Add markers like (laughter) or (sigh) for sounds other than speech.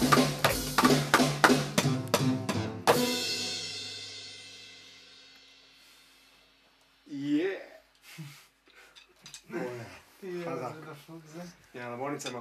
(laughs) יאללה בוא נצא מה...